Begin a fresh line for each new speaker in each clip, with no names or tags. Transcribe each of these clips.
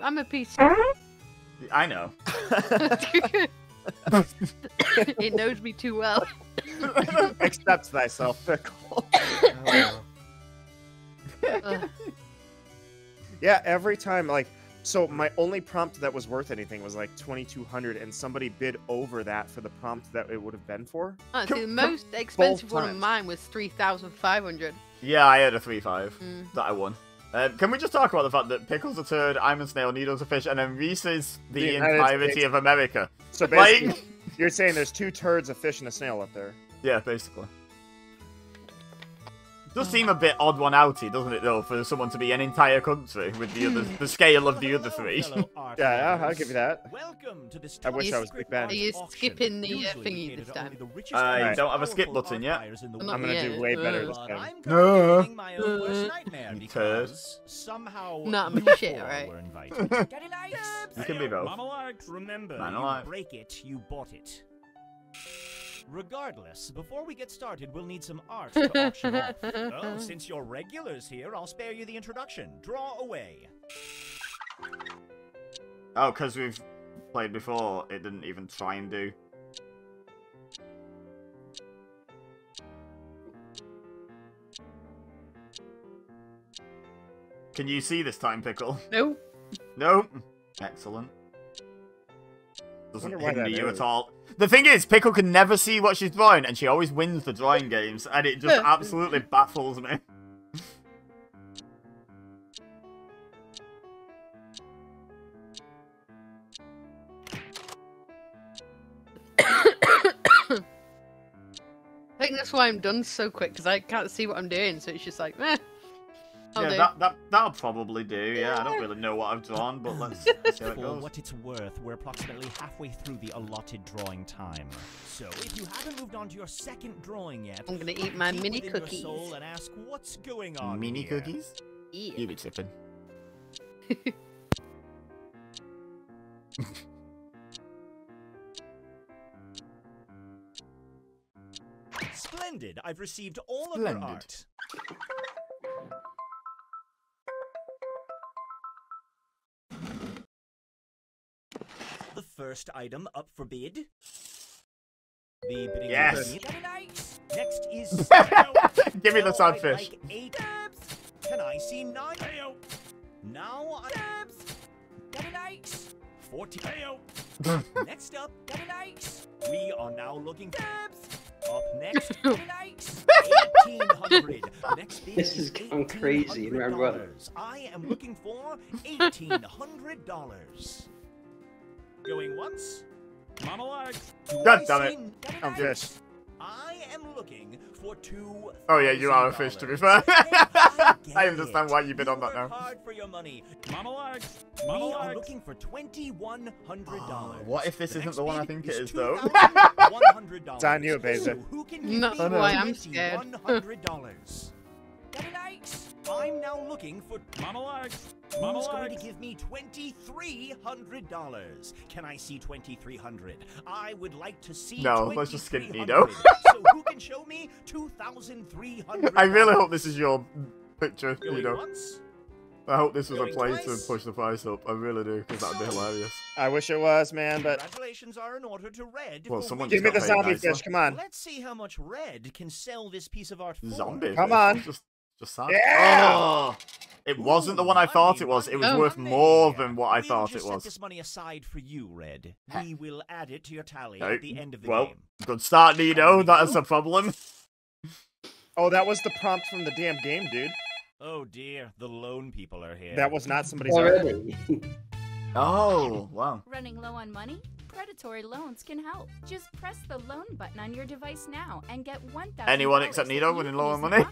I'm a piece.
I know.
it knows me too well.
Accept thyself, Pickle.
Ugh.
Yeah, every time, like, so my only prompt that was worth anything was like 2200 and somebody bid over that for the prompt that it would have been for.
Honestly, the most expensive one of mine was 3,500.
Yeah, I had a 3 5
Mm.
that I won. Uh, can we just talk about the fact that Pickle's a turd, I'm a snail, Needle's a fish, and then Reese is the,
The
entirety
States.
of America?
So basically,
Like,
you're saying there's two turds, a fish, and a snail up there.
yeah, basically. Does seem a bit odd one outy, doesn't it, though, for someone to be an entire country with the other, the scale of the other three?
Yeah, yeah, I'll give you that.
Welcome to this
I wish
I
was Big Ben.
Are you skipping the, uh, thingy this time?
the richest
I
and
don't have a skip button yet.
art buyers in the
I'm
I'm gonna do way better
uh,
this time.
I'm
No.
currently living my own worst nightmare because somehow
Nah, I'm
you
a shit, right?
were invited. Get it,
You can be both.
Mama likes. Remember,
Mama
you break it, you bought it. Regardless, before we get started, we'll need some art to auction off. Oh, since you're regulars here, I'll spare you the introduction. Draw away.
Oh, because we've played before, it didn't even try and do. Can you see this time, Pickle?
No.
No. Excellent. Doesn't
Wonder why that
you
is.
at all. The thing is, Pickle can never see what she's drawing, and she always wins the drawing games, and it just absolutely baffles me.
I think that's why I'm done so quick because I can't see what I'm doing, so it's just like, eh. I'll
yeah,
do.
that, that, that'll probably do. Yeah, I don't really know what I've drawn, but let's, let's see how it goes.
For what it's worth, we're approximately halfway through the allotted drawing time. So if you haven't moved on to your second drawing yet,
I'm gonna eat my mini cookies.
soul and ask what's going on
Mini
here.
cookies?
Yeah.
You be tipping.
Splendid! I've received all of your
Splendid.
art. First item up for bid. The bidding
Yes.
Next is
Give me the
Now
sunfish.
like eight. Can I see nine? Now I. Forty. Next up. We are now looking. Up next. Eighteen hundred. Next bid
This is going crazy in round one.
I am looking for eighteen hundred dollars. Going once. Mama likes.
God damn it.
I'm fish.
I am looking for two.
Oh yeah, you are a fish to be fair. I understand why you've bid on that
Work
now.
hard for your money. Mama likes. We are looking for twenty-one hundred dollars.
Oh, what if this isn't the one I think it is, though?
One hundred dollars.
It's on you, Beza.
who can
Not
give me
I'm scared.
One hundred dollars. I'm now looking for Mama likes. Who's going to give me twenty-three hundred dollars? Can I see twenty-three hundred? I would like to see.
No, let's just skip Nido.
so who can show me two thousand three hundred?
I really hope this is your picture,
Going
you
once.
I hope this was a
Going
play to push the price up. I really do, because that'd be hilarious.
I wish it was, man, but
Congratulations are in order to Red.
Well, someone
give me the zombie
nicely.
fish. Come on.
Let's see how much Red can sell this piece of art for.
Zombie.
Come
fish.
on.
Just, just sad.
Yeah!
Oh, it wasn't the one I thought it was. It was
Oh.
worth more than what I
We'll
thought
just
it
set
was.
this money aside for you, Red.
Heck.
We will add it to your tally
No,
at the end of the
well,
game.
good start, Nido. That is a problem.
oh, that was the prompt from the damn game, dude.
Oh dear, the lone people are here.
That was not somebody's art.
Already.
Oh, wow.
Running low on money? Predatory loans can help. Just press the loan button on your device now and get one thousand.
Anyone except Nido winning low on money?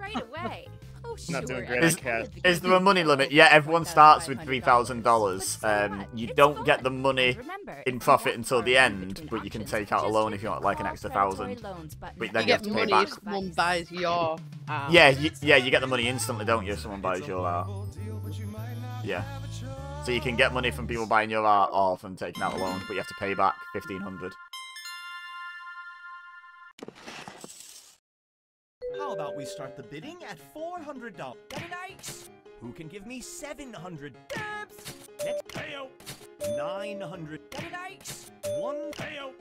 Right away. Oh, sure.
Not doing great
Is-
cash.
started the
Is there a money limit? Yeah, everyone starts with three thousand dollars. Um, you
It's
don't get the money
remember,
in profit until the end, but you can take out a loan if you want like an extra thousand.
Loans
But then
You
you have
get
to pay back.
if someone buys your. Um,
Yeah, you, yeah, you get the money instantly, don't you? If someone buys your art. Yeah. So you can get money from people buying your art or from taking out a loan, but you have to pay back fifteen hundred.
How about we start the bidding at four hundred dollars? Who can give me 700 dabs? Next, payo. 900. Get an ace. One payo.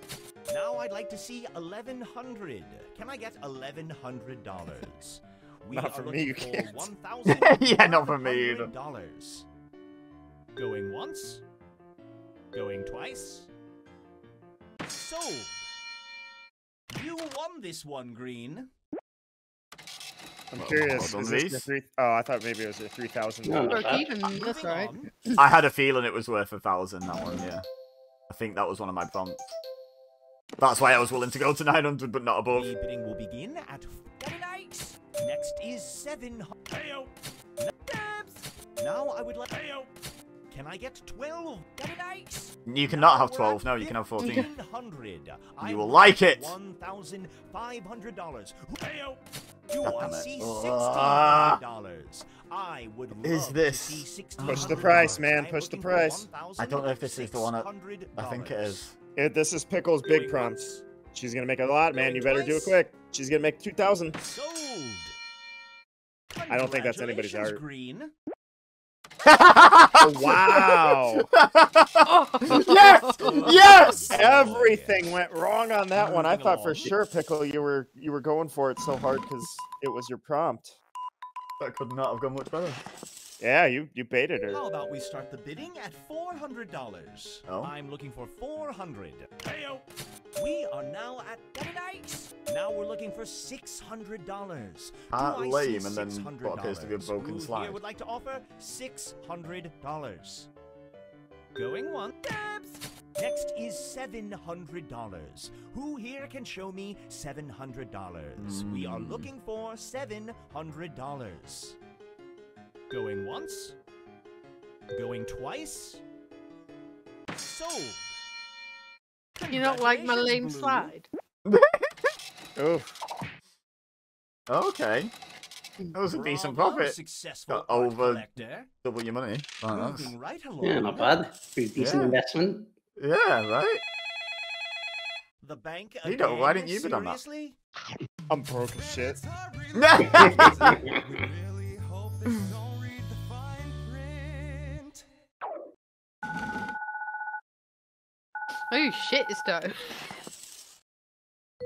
Now I'd like to see 1100. Can I get $1,100? We
Not
are
for me, you can't.
1,000.
Yeah, not for me either.
dollars. Going once. Going twice. Sold. You won this one, Green.
I'm
Well,
curious.
hold on,
Is this the
these.
Oh, I thought maybe it was a three thousand.
No,
even, that's
Moving
alright.
on.
I had a feeling it was worth a thousand, that one, yeah. I think that was one of my prompts. That's why I was willing to go to 900, but not above.
The bidding will begin at get an ace. Next is seven. Payo. Now I would like. Payo. Can I get 12? Get an ace.
You cannot have 12, no, you can have 14.
1500.
You will like it.
$1,500. Payo. Do I see
Ah.
$1,600? I would love
Is
to
this-
see $1,600.
Push the price, man, push the price.
I don't know if this is the one. I, I think it is.
It, this is Pickle's big
Going
prompt.
once.
She's gonna make a lot, man. You better do it quick. She's gonna make two thousand.
Sold.
I don't think that's anybody's
Congratulations,
art.
Green.
Wow.
yes! Yes!
Everything went wrong on that one. I thought for
oh.
sure, Pickle, you were you were going for it so hard because it was your prompt.
That could not have gone much better.
Yeah, you you baited her.
How about we start the bidding at four hundred dollars?
Oh.
I'm looking for four hundred. Heyo. We are now at get. Now we're looking for six hundred dollars.
Ah, lame, and then appears to be a broken slide.
Here would like to offer six hundred dollars. Going one. Next is seven hundred dollars. Who here can show me seven hundred dollars? We are
Hmm.
looking for seven hundred dollars. Going once. Going twice. Sold.
You don't like my lame
Congratulations,
slide?
Oof.
Okay. That was a
Blue.
decent
Bravo,
profit.
Successful
Got
art
over-
collector.
Double your money.
Right along.
Yeah, not bad. Pretty decent
Yeah.
investment.
Yeah, right?
The bank
Nido, why didn't you bid on that?
I'm broke as shit.
Oh shit, it's dope.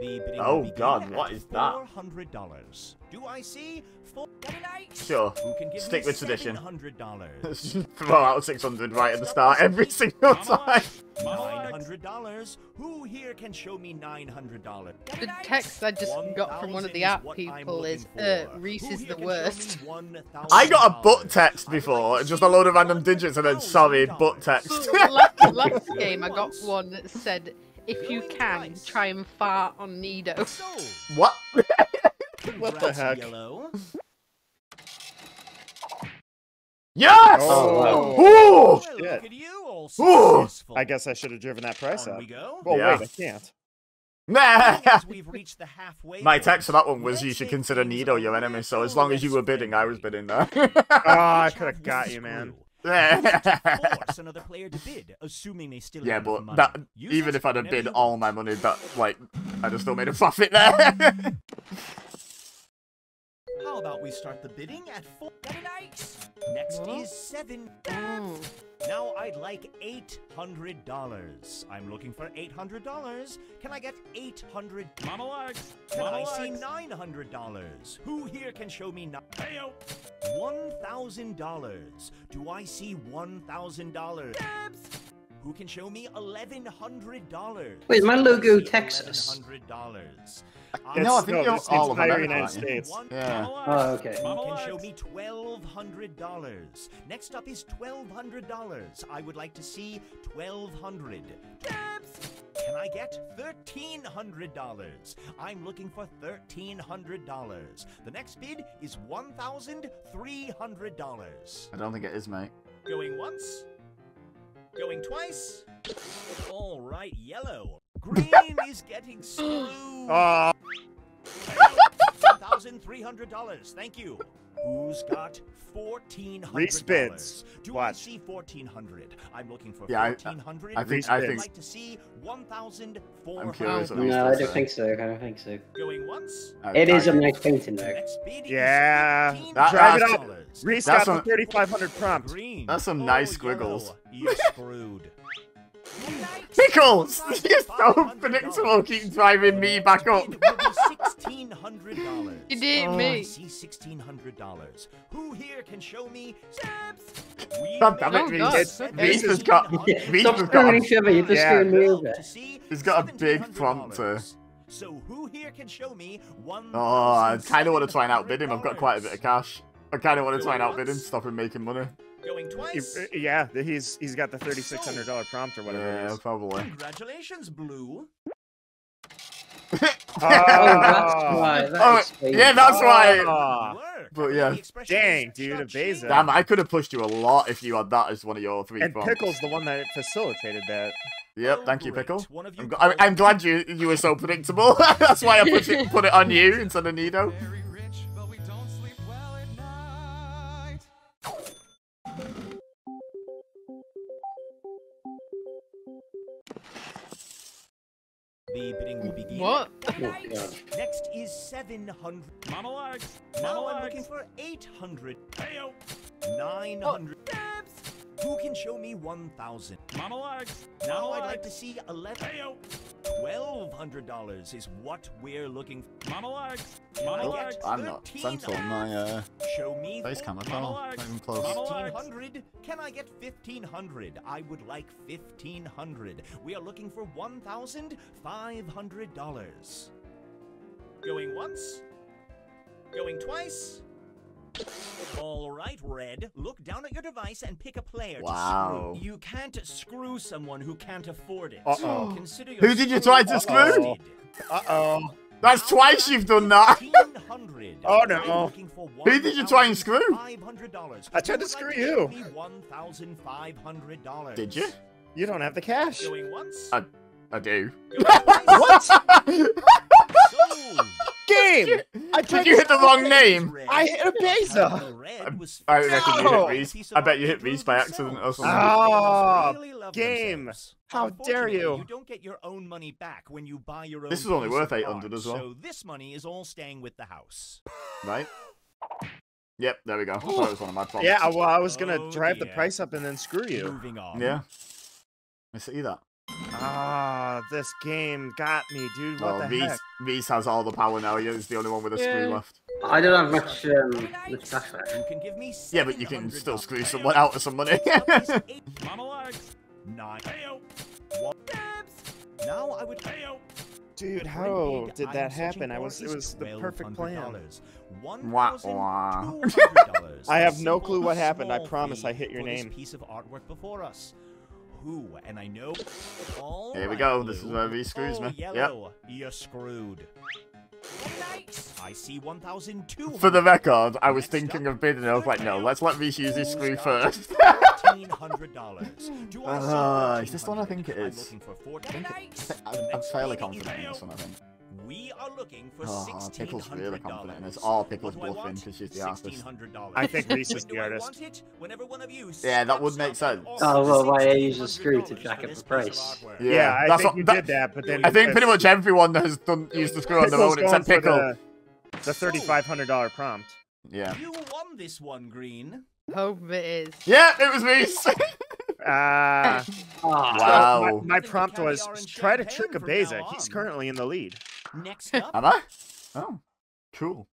The bidding
Oh,
will begin
God,
at
what is that?
$400. Do I see four
Sure.
Who can give
Stick with tradition.
$700?
Throw out 600 right at the start every single time.
$900. Who here can show me $900?
The text I just got from one of the app people is, uh. Reese is the
can show me
worst.
I got a butt text before, just a load of random digits and then sorry, butt text.
last, last game I got one that said, if you can, try and fart on Nido.
What?
What the
Congrats,
heck?
Yellow.
Yes!
Oh,
wow.
Oh,
Ooh!
Shit.
look at you, all
Ooh.
successful.
I guess I should have driven that price
On
up.
we go.
Oh
Yeah.
wait, I can't.
Nah.
We've reached the halfway
My text for that one was you should consider Nido your enemy, so as long as you were bidding, I was bidding there.
Oh, ah,
I
could have
have
got you, man.
Yeah,
Force another player to bid, assuming they still have
but
money.
that
Use
even if I'd have bid all my money, that like I'd have still made a profit there.
How about we start the bidding at four? Next is seven.
Mm.
Now I'd like eight hundred dollars. I'm looking for eight hundred dollars. Can I get eight hundred? Monologues. Can I see nine hundred dollars? Who here can show me nine? One thousand dollars. Do I see one thousand dollars? Who can show me eleven hundred dollars?
Wait, is my logo Texas?
Eleven hundred dollars.
No, I think you're
it's
all of
entire
America,
United? States.
Yeah.
Oh, okay.
Who can show me twelve hundred dollars? Next up is twelve hundred dollars. I would like to see twelve hundred. Can I get thirteen hundred dollars? I'm looking for thirteen hundred dollars. The next bid is one thousand three hundred dollars.
I don't think it is, mate.
Going once. Going twice. All right, yellow. Green is getting screwed. Ah.
Oh,
$1,300. Thank you. Who's got fourteen hundred
Reese bids.
Do
Watch.
I see fourteen hundred? I'm looking for
Yeah, I-
fourteen hundred.
I think- I
bids.
I'd
think
like to see one thousand four
I'm curious
No, I don't think so. I don't think so.
Going once.
I-
It is
I-
a nice painting though.
Yeah.
That-
Drive it
that's-
up. Reese got
what-
3500 prompt.
Green.
That's some
Oh,
nice
yellow.
squiggles.
You're screwed.
Pickles! You're so predictable. Keep driving me back up.
Sixteen hundred dollars.
You did
I
me.
see sixteen hundred dollars. Who here can show me steps?
God damn it,
Oh,
Reese.
God.
Reese
Reese
has got. Reese
Stop
has
screwing
got.
each other, you're just
Yeah.
screwing me over.
He's got a big prompter.
So who here can show me one?
Oh, I kind of want to try and outbid him. I've got quite a bit of cash. I kind of want to try and outbid him, stop him making money.
Going twice.
He- uh, Yeah, he's he's got the $3600 prompt or whatever
Yeah,
is.
probably.
Congratulations, Blue.
Oh, that's why. That
Oh, yeah, that's why.
Work.
But yeah.
Dang, dude, a
Damn, I could have pushed you a lot if you had that as one of your three
And
prompts.
Pickle's the one that facilitated that.
Yep,
Oh,
thank you. Pickle.
One of you
I'm, I- I'm glad you you were so predictable. That's why I put it, put it on you instead of Nido.
The bidding will begin.
What?
Oh,
Next is 700. Monologues. Now I'm looking for 800. Heyo. 900. Dabs. Who can show me 1,000? Monologues. Now I'd like to see 11. Heyo. $1,200 is what we're looking for. Monologue. Monologue.
I'm not central on my uh,
Show me
face camera. Oh,
Monologue.
not even close.
1500 can i get 1500 i would like 1500 we are looking for $1500 going once going twice all right red look down at your device and pick a player
Wow.
to screw you can't screw someone who can't afford it
Uh-oh.
consider
Who did you try to
Uh-oh.
screw?
Uh-oh.
That's twice you've done that.
Oh, no.
I'm looking for
Who did you try and screw?
I tried to screw you.
show me $1,500.
Did you?
You don't have the cash.
Going once.
I- I do.
Going twice. Sold.
Game! I tried
Did you hit the wrong name?
Red.
I hit a Beza!
Red
I reckon you hit Reese. I bet you hit Reese by accident or something.
Ah.
Really love
game. How dare you.
You don't get your own money back when you buy your own.
This is only worth 800 as well.
So this money is all staying with the house.
Right? Yep, there we go. I thought it was one of my prompts.
Yeah, well, I was gonna
Oh,
drive the price up and then screw you.
Moving on.
Yeah. I see that.
Ah, this game got me, dude. What
Well,
the
Reese,
heck?
Reese has all the power now. He's the only one with a screw
Yeah.
left.
I don't have much, um, much cash left.
You can give me
Yeah, but you can still screw someone out of some money.
Monologue. Nine. One. Now I would.
Dude, how did that happen? I was it
is
was the perfect plan.
$1,200.
Wah, wah.
I have no clue what happened. I promise I hit your name.
piece of artwork before us. Who? And I know. All
Here we
right,
go. This
Blue.
is where Reese screws
oh,
me. Yep.
You're screwed. I see 1,200.
For the record, I was
Next
thinking
up,
of bidding. I was like, no, let's let Reese use his screw first.
$1,400. Do I see
Ah, is this the one I think it is?
I'm looking for
I think
14.
it-
The
I'm, I'm fairly confident in this one, I think.
We are looking for
Oh, Pickle's really confident in this.
$1,600.
Oh, Pickle's
What do I
bluffing because she's the artist.
$1,600.
I think Reese is the artist.
it? One of you
Yeah, that would make sense.
Oh, well, why
offers
I use a screw to
$1,600
jack up the price.
artwork.
Yeah, I
that's
think
what-
you
that-
did that, but then
I think pretty much everyone has done used the screw on their
Pickle's
own except Pickle.
The, the thirty-five hundred dollar prompt.
Yeah.
You won this one, Green.
Hope it is.
Yeah, it was Reese.
Ah.
Ah,
Wow.
my, my prompt was try to trick a Beza. He's currently in the lead.
Next up,
Am I? Oh, cool.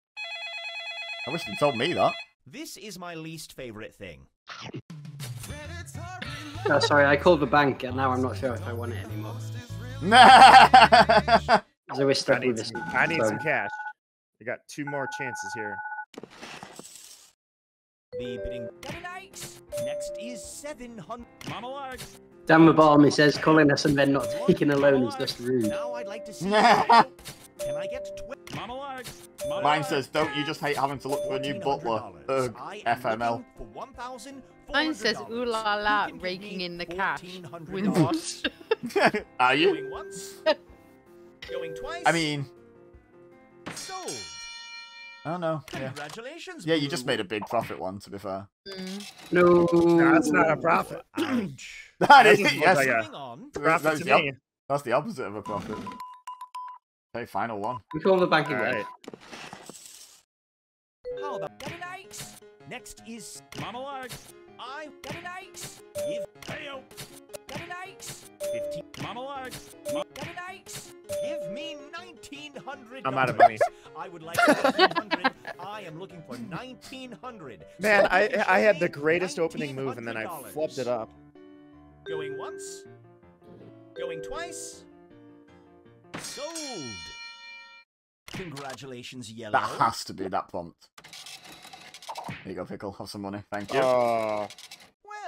I wish they'd told me that.
this is my least favorite thing.
oh, sorry, I called the bank and now I'm not sure if I want it anymore.
yeah,
Because I was
I
stuck
need
with this.
some, I need
so-
some cash. I got two more chances here.
The bidding. Next is 700. Monologue.
Down the bottom it says calling us and then not taking a loan is just rude.
Now I'd like to see. Can I get twi- monologue?
Mine says, don't you just hate having to look for a new butler? Ugh, FML.
Mine says, ooh la la, raking in the cash. With what?
Are you?
Going once. Going twice.
I mean,
sold.
I don't know. Yeah.
Congratulations.
Yeah, you just made a big profit one, to be fair.
Mm.
No.
That's not a profit.
Ouch.
That is,
That's
yes.
like a-
on.
Profit
That's
to
the,
me.
that's the opposite of a profit. Okay, final one.
We call the banking
All
again.
right.
How about Next is
Monologue.
I got an eight. Give
Heyo.
got an eight. Fifteen.
Monologue.
Got an eight. Give me nineteen hundred.
I'm out of money.
I would like nineteen hundred. I am looking for nineteen hundred.
Man, I I had the greatest opening move and then I flubbed it up.
Going once. Going twice. Sold. Congratulations, Yellow.
That has to be that prompt. Here you go, Pickle. Have some money. Thank you.
Oh,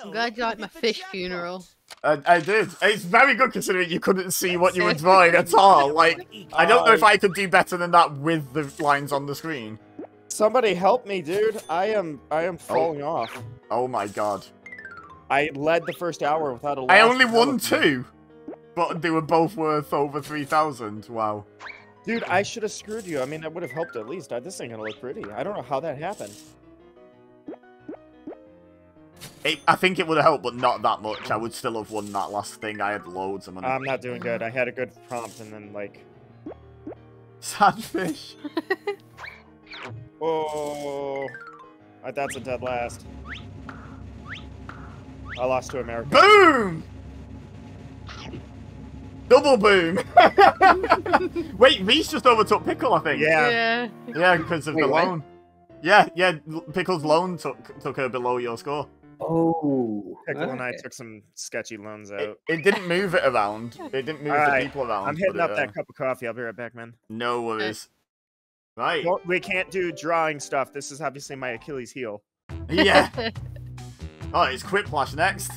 I'm glad you like my fish funeral.
I, I did. It's very good considering you couldn't see what you were drawing at all. Like, I don't know if I could do better than that with the lines on the screen.
somebody help me, dude! I am I am oh. falling off.
Oh my god.
I led the first hour without a.
I
loss.
only won two, but they were both worth over 3,000. Wow.
Dude, I should have screwed you. I mean, that would have helped at least. This ain't gonna look pretty. I don't know how that happened.
It, I think it would have helped, but not that much. I would still have won that last thing. I had loads of money.
I'm not doing good. I had a good prompt and then like,
Sad fish.
oh, that's a dead last. I lost to America.
Boom! Double boom! Wait, Reese just overtook Pickle, I think.
Yeah.
Yeah.
Yeah, because of
Wait,
the
what?
loan. Yeah, yeah, Pickle's loan took took her below your score.
Oh.
Pickle and I
okay.
took some sketchy loans out.
It, it didn't move it around. It didn't move
Alright,
the people around.
I'm hitting
but
up
it,
that
uh,
cup of coffee. I'll be right back, man.
No worries. Right.
Well, we can't do drawing stuff. This is obviously my Achilles heel.
Yeah. Oh, it's Quiplash next.